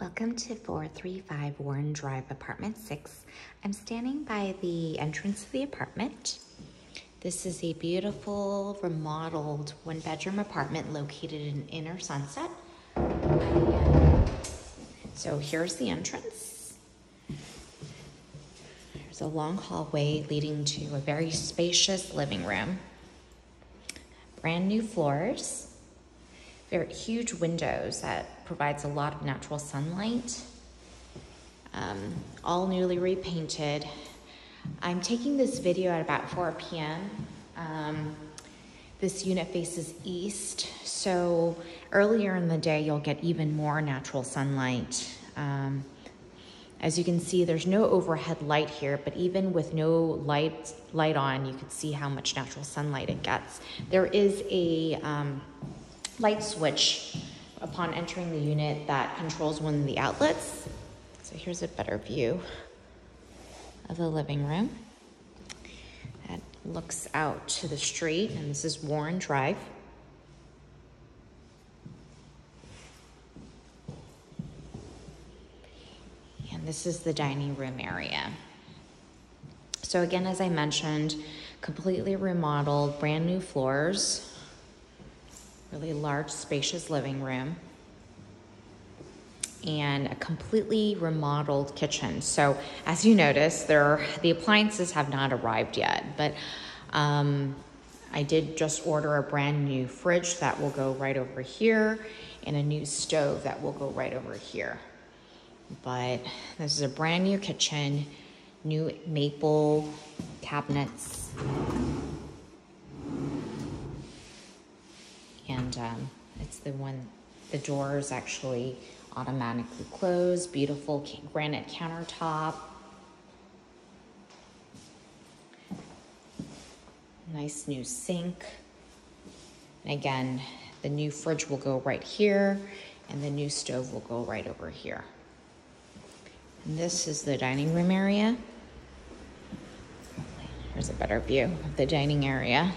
Welcome to 435 Warren Drive, Apartment 6. I'm standing by the entrance of the apartment. This is a beautiful, remodeled one bedroom apartment located in Inner Sunset. So here's the entrance. There's a long hallway leading to a very spacious living room. Brand new floors very huge windows that provides a lot of natural sunlight. Um, all newly repainted. I'm taking this video at about 4 p.m. Um, this unit faces east, so earlier in the day you'll get even more natural sunlight. Um, as you can see, there's no overhead light here, but even with no light light on, you can see how much natural sunlight it gets. There is a um, light switch upon entering the unit that controls one of the outlets. So here's a better view of the living room. That looks out to the street, and this is Warren Drive. And this is the dining room area. So again, as I mentioned, completely remodeled, brand new floors, really large, spacious living room, and a completely remodeled kitchen. So, as you notice, there the appliances have not arrived yet, but um, I did just order a brand new fridge that will go right over here, and a new stove that will go right over here. But this is a brand new kitchen, new maple cabinets and um, it's the one, the doors actually automatically close, beautiful granite countertop. Nice new sink. And again, the new fridge will go right here and the new stove will go right over here. And this is the dining room area. Here's a better view of the dining area.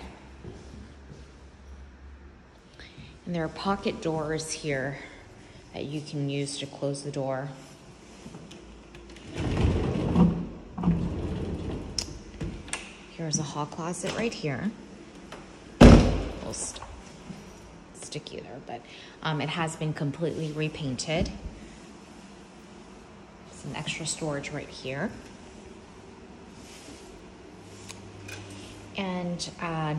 And there are pocket doors here that you can use to close the door. Here's a hall closet right here. We'll st stick you there, but um, it has been completely repainted. Some extra storage right here. And uh,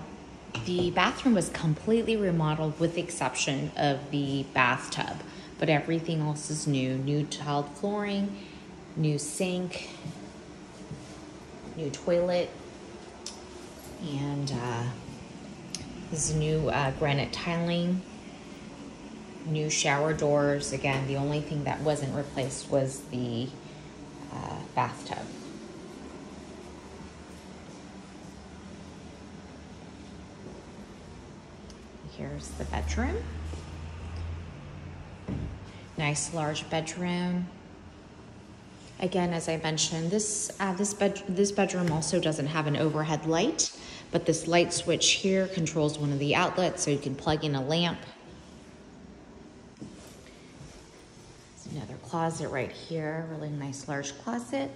the bathroom was completely remodeled with the exception of the bathtub, but everything else is new. New tiled flooring, new sink, new toilet, and uh, this is new uh, granite tiling, new shower doors. Again, the only thing that wasn't replaced was the uh, bathtub. Here's the bedroom. Nice large bedroom. Again, as I mentioned, this uh, this bed this bedroom also doesn't have an overhead light, but this light switch here controls one of the outlets, so you can plug in a lamp. There's another closet right here, really nice large closet.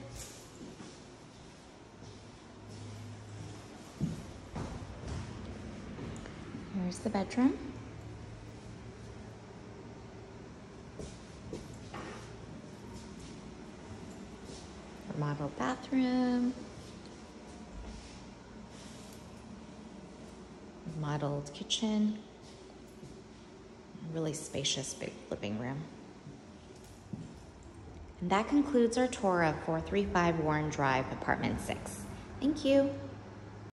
Here's the bedroom. Remodeled bathroom. Remodeled kitchen. Really spacious big living room. And that concludes our tour of 435 Warren Drive, Apartment 6. Thank you.